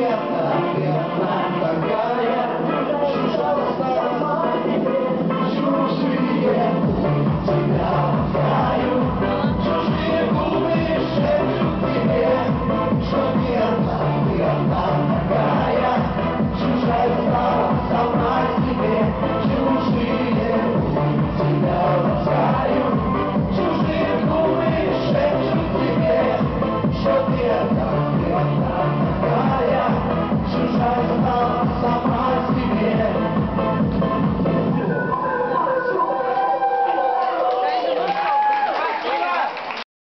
Yeah.